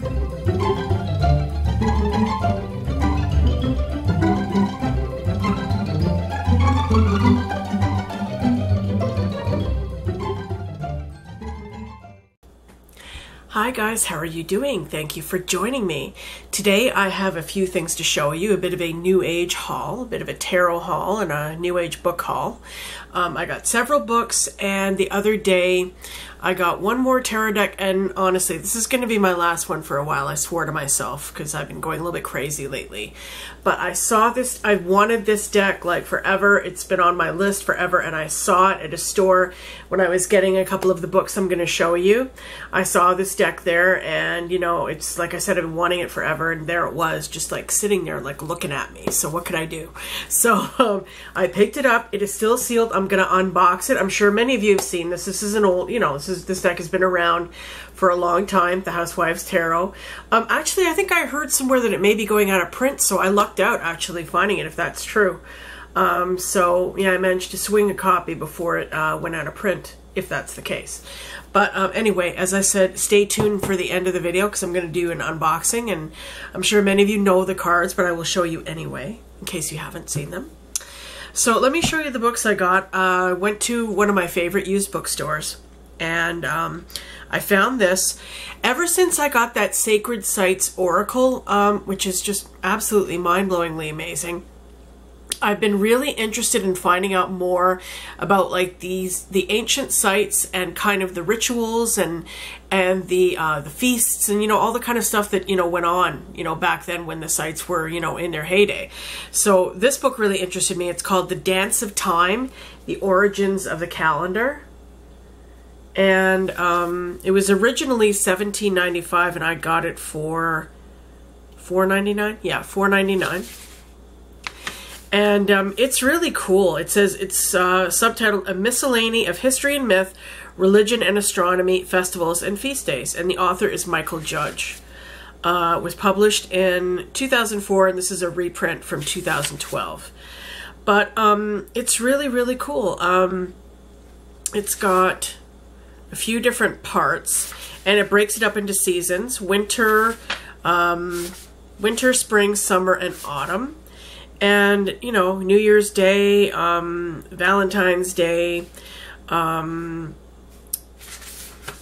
Hi guys, how are you doing? Thank you for joining me. Today I have a few things to show you, a bit of a New Age haul, a bit of a tarot haul, and a New Age book haul. Um, I got several books, and the other day I got one more tarot deck, and honestly, this is going to be my last one for a while. I swore to myself because I've been going a little bit crazy lately. But I saw this, I wanted this deck like forever. It's been on my list forever, and I saw it at a store when I was getting a couple of the books I'm going to show you. I saw this deck there, and you know, it's like I said, I've been wanting it forever, and there it was, just like sitting there, like looking at me. So, what could I do? So, um, I picked it up. It is still sealed. I'm going to unbox it. I'm sure many of you have seen this. This is an old, you know, this is this deck has been around for a long time, the Housewives Tarot. Um, actually, I think I heard somewhere that it may be going out of print, so I lucked out actually finding it, if that's true. Um, so, yeah, I managed to swing a copy before it uh, went out of print, if that's the case. But um, anyway, as I said, stay tuned for the end of the video because I'm going to do an unboxing, and I'm sure many of you know the cards, but I will show you anyway, in case you haven't seen them. So let me show you the books I got. Uh, I went to one of my favorite used bookstores and um, I found this. Ever since I got that Sacred Sites Oracle, um, which is just absolutely mind-blowingly amazing, I've been really interested in finding out more about like these the ancient sites and kind of the rituals and and the uh, the feasts and you know all the kind of stuff that you know went on you know back then when the sites were you know in their heyday. So this book really interested me. It's called The Dance of Time: The Origins of the Calendar and um, it was originally seventeen ninety five, and I got it for four ninety nine. Yeah, four ninety nine. And um, it's really cool. It says it's uh, subtitled "A Miscellany of History and Myth, Religion and Astronomy, Festivals and Feast Days," and the author is Michael Judge. Uh, was published in 2004, and this is a reprint from 2012. But um, it's really, really cool. Um, it's got a few different parts, and it breaks it up into seasons: winter, um, winter, spring, summer, and autumn. And you know, New Year's Day, um, Valentine's Day, um,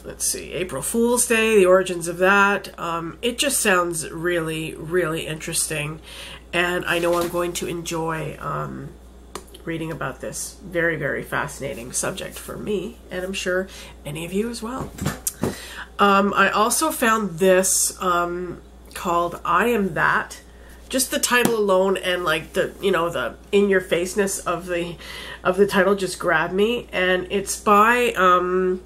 let's see, April Fool's Day, the origins of that. Um, it just sounds really, really interesting, and I know I'm going to enjoy um, reading about this very, very fascinating subject for me, and I'm sure any of you as well. Um, I also found this um, called I Am That. Just the title alone and like the you know the in your faceness of the of the title just grabbed me. And it's by um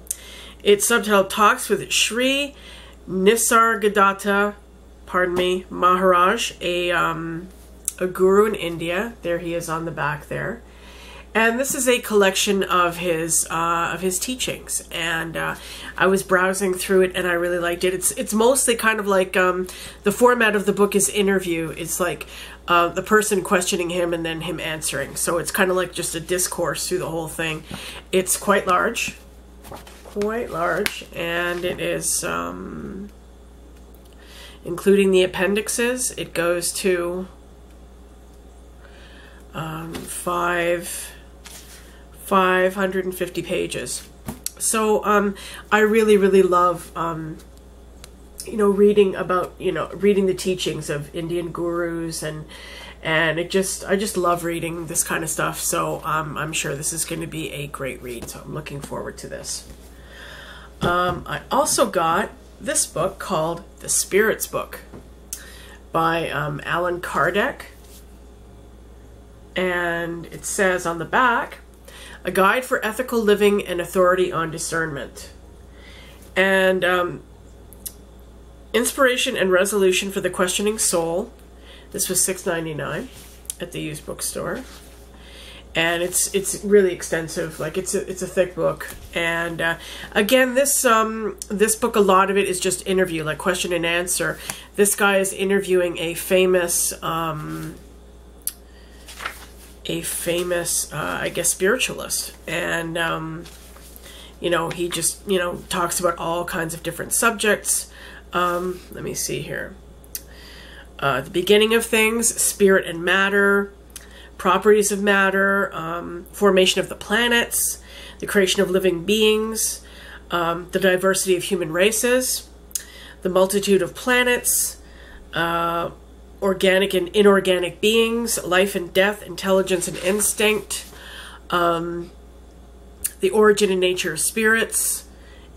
it's subtitled Talks with Sri Nisargadatta pardon me Maharaj a um a guru in India. There he is on the back there and this is a collection of his uh, of his teachings. And uh, I was browsing through it and I really liked it. It's it's mostly kind of like um, the format of the book is interview. It's like uh, the person questioning him and then him answering. So it's kind of like just a discourse through the whole thing. It's quite large. Quite large. And it is um, including the appendixes. It goes to um, five 550 pages. So um, I really, really love, um, you know, reading about, you know, reading the teachings of Indian gurus and and it just, I just love reading this kind of stuff. So um, I'm sure this is going to be a great read. So I'm looking forward to this. Um, I also got this book called The Spirits Book by um, Allan Kardec. And it says on the back, a guide for ethical living and authority on discernment. And um, inspiration and resolution for the questioning soul. This was six ninety nine at the used bookstore, and it's it's really extensive. Like it's a it's a thick book. And uh, again, this um this book, a lot of it is just interview, like question and answer. This guy is interviewing a famous um a famous, uh, I guess, spiritualist. And, um, you know, he just, you know, talks about all kinds of different subjects. Um, let me see here. Uh, the beginning of things, spirit and matter, properties of matter, um, formation of the planets, the creation of living beings, um, the diversity of human races, the multitude of planets, uh, organic and inorganic beings, life and death, intelligence and instinct, um, the origin and nature of spirits.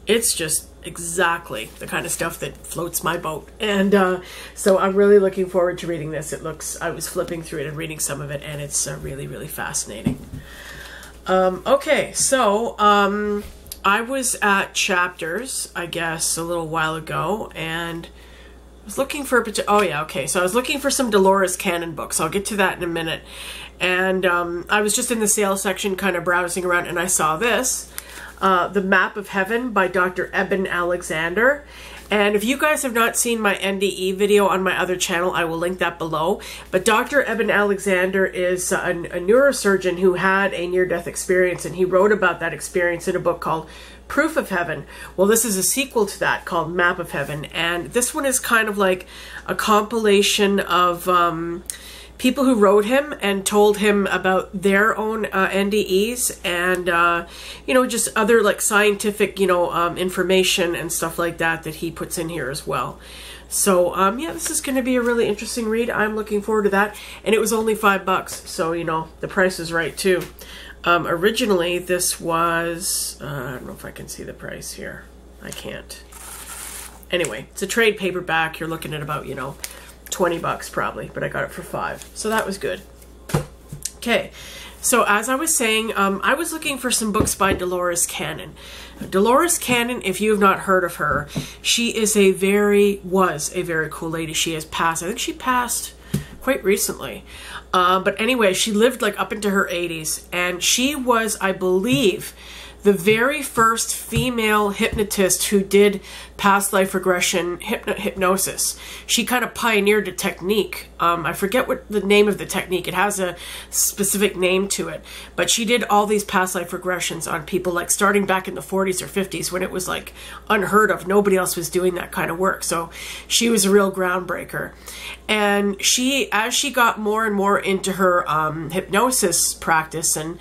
It's just exactly the kind of stuff that floats my boat. And uh, so I'm really looking forward to reading this. It looks, I was flipping through it and reading some of it, and it's uh, really, really fascinating. Um, okay, so um, I was at Chapters, I guess, a little while ago, and I was looking for a oh yeah okay so I was looking for some Dolores Cannon books I'll get to that in a minute and um, I was just in the sale section kind of browsing around and I saw this uh, The Map of Heaven by Dr. Eben Alexander and if you guys have not seen my NDE video on my other channel, I will link that below. But Dr. Eben Alexander is a, a neurosurgeon who had a near-death experience, and he wrote about that experience in a book called Proof of Heaven. Well, this is a sequel to that called Map of Heaven, and this one is kind of like a compilation of um, people who wrote him and told him about their own uh, NDEs and, uh, you know, just other like scientific, you know, um, information and stuff like that that he puts in here as well. So, um, yeah, this is going to be a really interesting read. I'm looking forward to that. And it was only five bucks, so, you know, the price is right, too. Um, originally, this was, uh, I don't know if I can see the price here. I can't. Anyway, it's a trade paperback. You're looking at about, you know, 20 bucks probably, but I got it for five. So that was good. Okay, so as I was saying, um, I was looking for some books by Dolores Cannon. Dolores Cannon, if you have not heard of her, she is a very, was a very cool lady. She has passed, I think she passed quite recently. Uh, but anyway, she lived like up into her 80s, and she was, I believe, the very first female hypnotist who did past life regression hypno hypnosis. She kind of pioneered a technique. Um, I forget what the name of the technique. It has a specific name to it. But she did all these past life regressions on people, like starting back in the 40s or 50s when it was like unheard of. Nobody else was doing that kind of work. So she was a real groundbreaker. And she, as she got more and more into her um, hypnosis practice and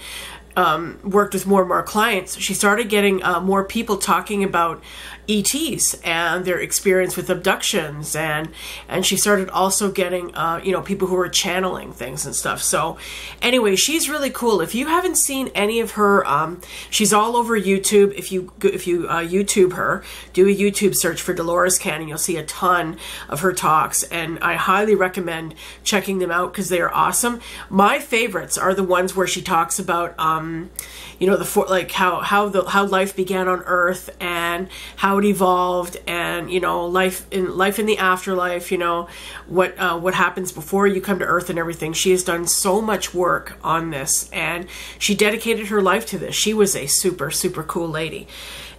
um, worked with more and more clients, she started getting uh, more people talking about ETs and their experience with abductions, and and she started also getting uh, you know people who were channeling things and stuff. So anyway, she's really cool. If you haven't seen any of her, um, she's all over YouTube. If you if you uh, YouTube her, do a YouTube search for Dolores Cannon, you'll see a ton of her talks, and I highly recommend checking them out because they are awesome. My favorites are the ones where she talks about. Um, you know the for, like how how the how life began on Earth and how it evolved and you know life in life in the afterlife. You know what uh, what happens before you come to Earth and everything. She has done so much work on this and she dedicated her life to this. She was a super super cool lady.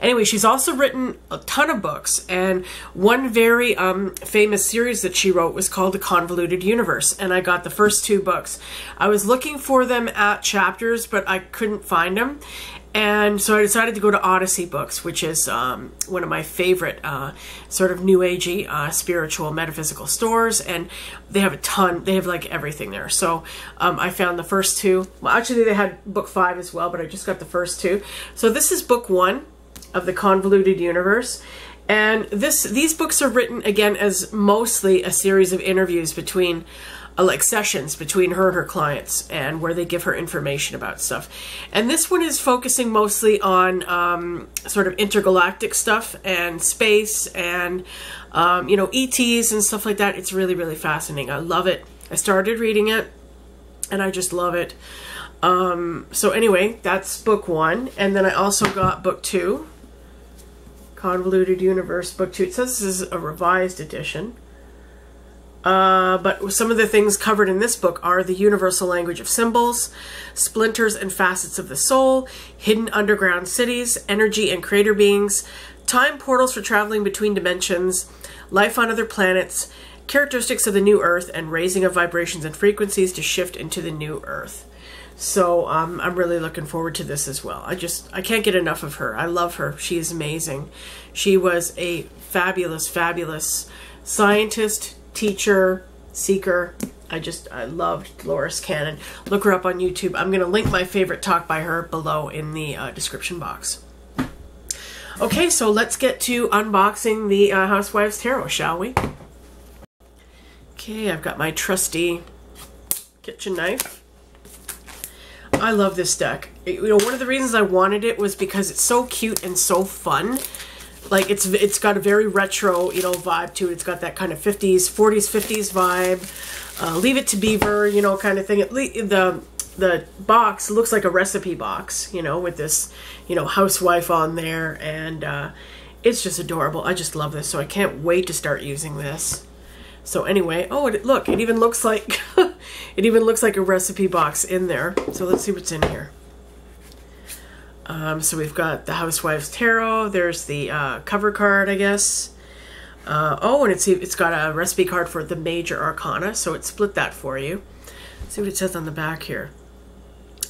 Anyway, she's also written a ton of books, and one very um, famous series that she wrote was called The Convoluted Universe, and I got the first two books. I was looking for them at Chapters, but I couldn't find them, and so I decided to go to Odyssey Books, which is um, one of my favorite uh, sort of new agey uh, spiritual metaphysical stores, and they have a ton. They have like everything there. So um, I found the first two. Well, actually, they had book five as well, but I just got the first two. So this is book one of the convoluted universe. And this these books are written again as mostly a series of interviews between like sessions between her and her clients and where they give her information about stuff. And this one is focusing mostly on um, sort of intergalactic stuff and space and um, you know ETs and stuff like that. It's really really fascinating. I love it. I started reading it and I just love it. Um, so anyway, that's book one. And then I also got book two, Convoluted Universe Book 2. It says this is a revised edition. Uh, but some of the things covered in this book are the universal language of symbols, splinters and facets of the soul, hidden underground cities, energy and creator beings, time portals for traveling between dimensions, life on other planets, characteristics of the new earth, and raising of vibrations and frequencies to shift into the new earth. So um, I'm really looking forward to this as well. I just I can't get enough of her. I love her. She is amazing. She was a fabulous, fabulous scientist, teacher, seeker. I just I loved Dolores Cannon. Look her up on YouTube. I'm going to link my favorite talk by her below in the uh, description box. Okay, so let's get to unboxing the uh, Housewives Tarot, shall we? Okay, I've got my trusty kitchen knife. I love this deck. You know, one of the reasons I wanted it was because it's so cute and so fun. Like it's it's got a very retro, you know, vibe to it. It's got that kind of 50s, 40s, 50s vibe. Uh, Leave it to Beaver, you know, kind of thing. The the box looks like a recipe box, you know, with this, you know, housewife on there, and uh, it's just adorable. I just love this, so I can't wait to start using this. So anyway, oh, look, it even looks like it even looks like a recipe box in there. So let's see what's in here. Um, so we've got the Housewives Tarot. There's the uh, cover card, I guess. Uh, oh, and it's it's got a recipe card for the Major Arcana, so it split that for you. Let's see what it says on the back here.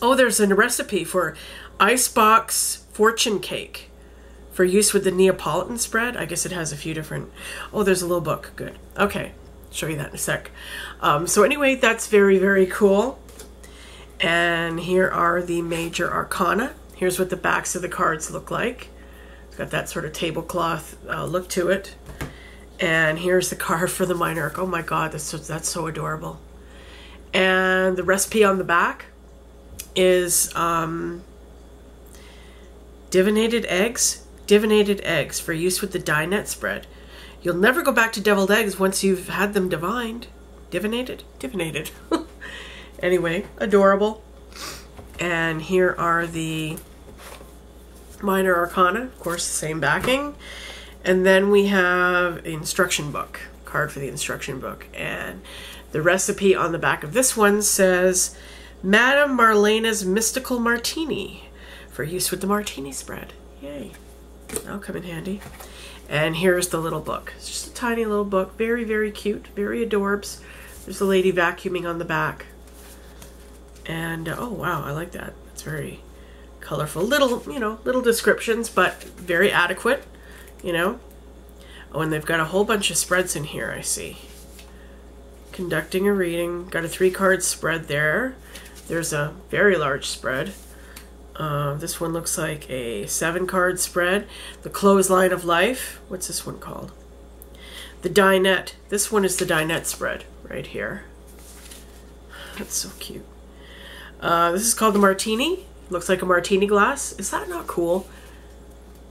Oh, there's a recipe for icebox fortune cake for use with the Neapolitan spread. I guess it has a few different. Oh, there's a little book. Good. Okay show you that in a sec. Um, so anyway, that's very, very cool. And here are the major arcana. Here's what the backs of the cards look like. It's got that sort of tablecloth uh, look to it. And here's the card for the minor arc. Oh my god, that's so, that's so adorable. And the recipe on the back is um, divinated eggs. Divinated eggs for use with the dinette spread. You'll never go back to deviled eggs once you've had them divined. Divinated? Divinated. anyway, adorable. And here are the minor arcana, of course, the same backing. And then we have instruction book, card for the instruction book. And the recipe on the back of this one says Madame Marlena's Mystical Martini for use with the martini spread. Yay. That'll come in handy. And here's the little book. It's just a tiny little book. Very, very cute. Very adorbs. There's a lady vacuuming on the back. And, uh, oh, wow, I like that. It's very colorful. Little, you know, little descriptions, but very adequate, you know. Oh, and they've got a whole bunch of spreads in here, I see. Conducting a reading. Got a three-card spread there. There's a very large spread. Uh, this one looks like a seven card spread. The Clothesline of Life. What's this one called? The Dinette. This one is the Dinette spread right here. That's so cute. Uh, this is called the Martini. Looks like a martini glass. Is that not cool?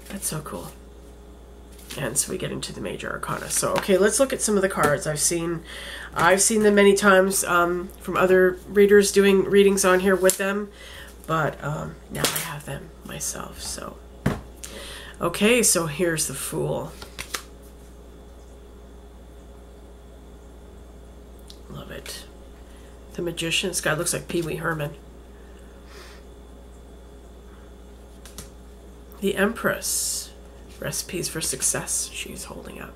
That's so cool. And so we get into the major arcana. So okay, let's look at some of the cards. I've seen, I've seen them many times um, from other readers doing readings on here with them but um, now I have them myself. So, okay, so here's the Fool. Love it. The Magician. This guy looks like Pee Wee Herman. The Empress. Recipes for Success she's holding up.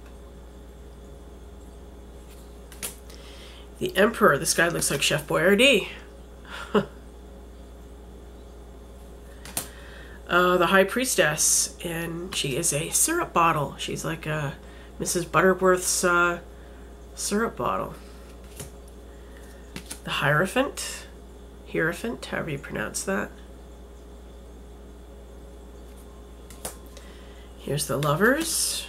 The Emperor. This guy looks like Chef Boyardee. uh, the High Priestess, and she is a syrup bottle. She's like a Mrs. Butterworth's uh, syrup bottle. The Hierophant, Hierophant, however you pronounce that. Here's the Lovers.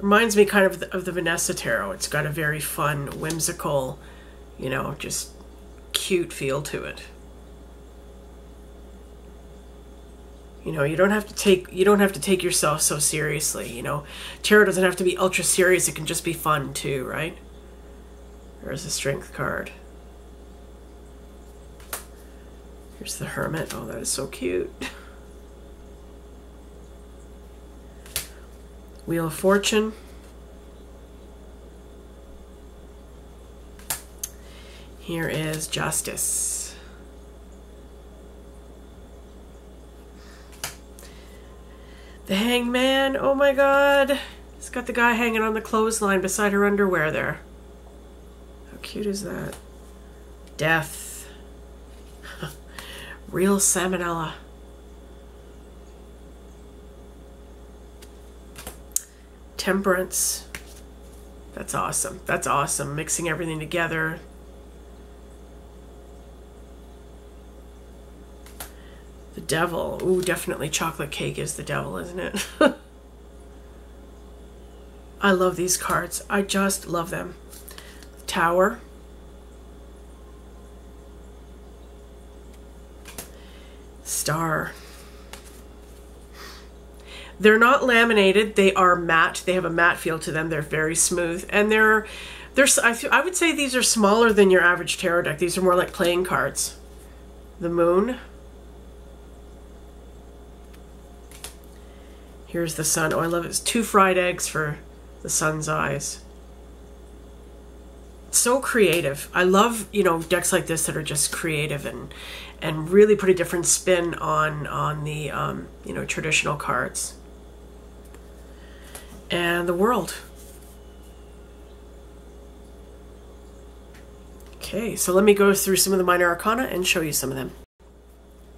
Reminds me kind of the, of the Vanessa Tarot. It's got a very fun, whimsical, you know, just cute feel to it. You know, you don't have to take you don't have to take yourself so seriously, you know. Tarot doesn't have to be ultra serious, it can just be fun too, right? There's a strength card. Here's the hermit. Oh, that is so cute. Wheel of Fortune. Here is justice. The hangman, oh my god. It's got the guy hanging on the clothesline beside her underwear there. How cute is that? Death. Real salmonella. Temperance. That's awesome. That's awesome. Mixing everything together. Devil. Ooh, definitely chocolate cake is the devil, isn't it? I love these cards. I just love them. Tower. Star. They're not laminated. They are matte. They have a matte feel to them. They're very smooth. And they're, they're I, I would say these are smaller than your average tarot deck. These are more like playing cards. The moon. Here's the sun. Oh, I love it. It's two fried eggs for the sun's eyes. So creative. I love, you know, decks like this that are just creative and and really put a different spin on on the um, you know traditional cards and the world. Okay, so let me go through some of the minor arcana and show you some of them.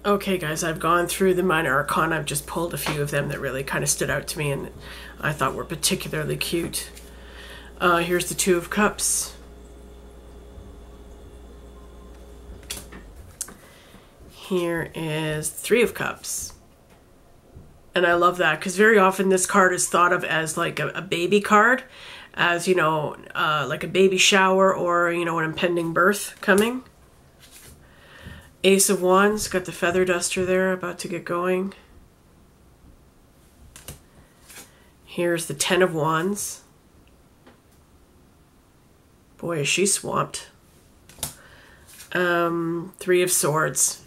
Okay, guys, I've gone through the minor arcana. I've just pulled a few of them that really kind of stood out to me and I thought were particularly cute. Uh, here's the Two of Cups. Here is Three of Cups and I love that because very often this card is thought of as like a, a baby card, as you know, uh, like a baby shower or you know an impending birth coming. Ace of Wands, got the feather duster there, about to get going. Here's the Ten of Wands. Boy, is she swamped. Um, three of Swords.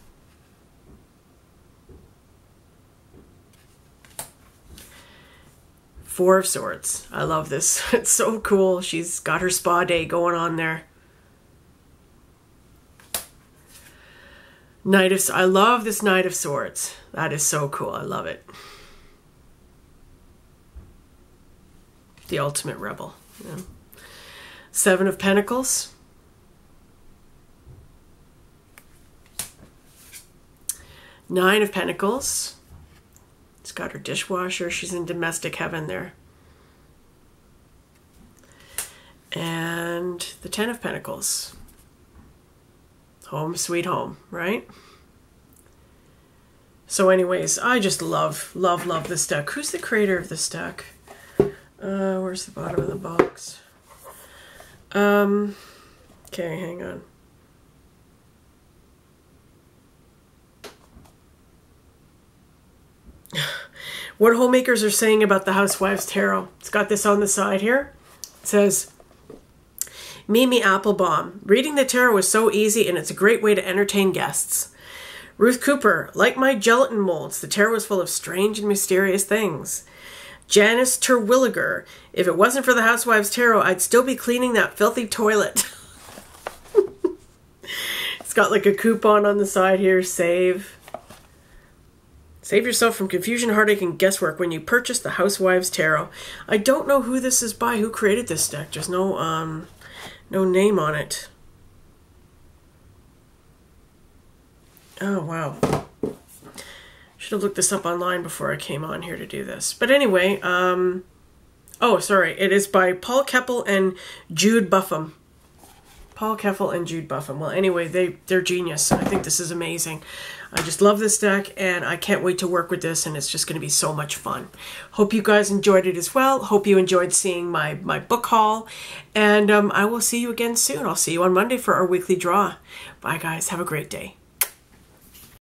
Four of Swords. I love this. It's so cool. She's got her spa day going on there. Knight of I love this Knight of Swords. That is so cool. I love it. The ultimate rebel. Yeah. Seven of Pentacles. Nine of Pentacles. It's got her dishwasher. She's in domestic heaven there. And the Ten of Pentacles. Home sweet home, right? So anyways, I just love, love, love this deck. Who's the creator of this deck? Uh, where's the bottom of the box? Um, okay, hang on. what homemakers are saying about the Housewives Tarot. It's got this on the side here. It says, Mimi Applebaum. Reading the tarot is so easy and it's a great way to entertain guests. Ruth Cooper. Like my gelatin molds, the tarot was full of strange and mysterious things. Janice Terwilliger. If it wasn't for the Housewives Tarot, I'd still be cleaning that filthy toilet. it's got like a coupon on the side here, save. Save yourself from confusion, heartache, and guesswork when you purchase the Housewives Tarot. I don't know who this is by, who created this deck. There's no um, no name on it. Oh wow. Should have looked this up online before I came on here to do this. But anyway, um, oh sorry, it is by Paul Kepple and Jude Buffum. Paul Kepple and Jude Buffum. Well, anyway, they they're genius. I think this is amazing. I just love this deck, and I can't wait to work with this, and it's just going to be so much fun. Hope you guys enjoyed it as well. Hope you enjoyed seeing my my book haul, and um, I will see you again soon. I'll see you on Monday for our weekly draw. Bye, guys. Have a great day.